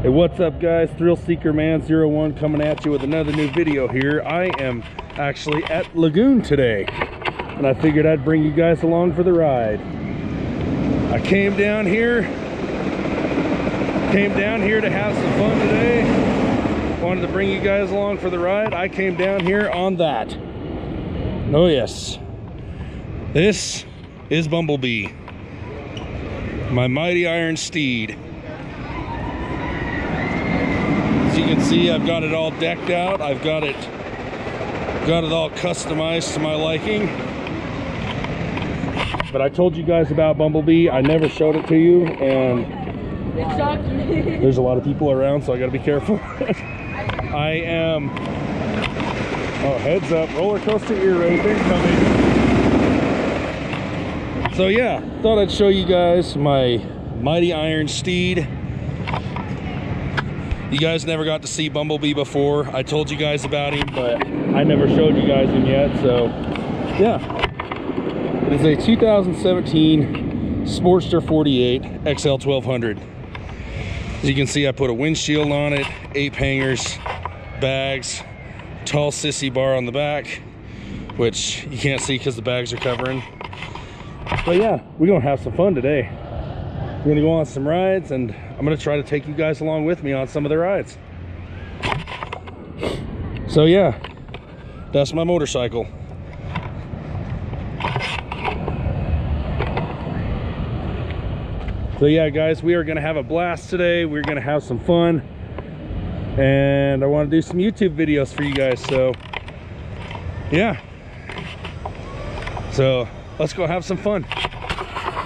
Hey, what's up guys? Thrill Seeker Man 01 coming at you with another new video here. I am actually at Lagoon today and I figured I'd bring you guys along for the ride. I came down here, came down here to have some fun today. Wanted to bring you guys along for the ride. I came down here on that. Oh yes, this is Bumblebee, my mighty iron steed. As you can see, I've got it all decked out. I've got it got it all customized to my liking. But I told you guys about Bumblebee. I never showed it to you, and It shocked me. there's a lot of people around, so I gotta be careful. I am, oh, heads up, roller coaster ear rape incoming. So yeah, thought I'd show you guys my Mighty Iron Steed. You guys never got to see Bumblebee before. I told you guys about him, but I never showed you guys him yet, so yeah. It is a 2017 Sportster 48 XL 1200. As you can see, I put a windshield on it, ape hangers, bags, tall sissy bar on the back, which you can't see because the bags are covering. But yeah, we're gonna have some fun today. We're gonna go on some rides and I'm gonna try to take you guys along with me on some of the rides. So yeah, that's my motorcycle. So yeah, guys, we are gonna have a blast today. We're gonna have some fun. And I wanna do some YouTube videos for you guys, so yeah. So let's go have some fun.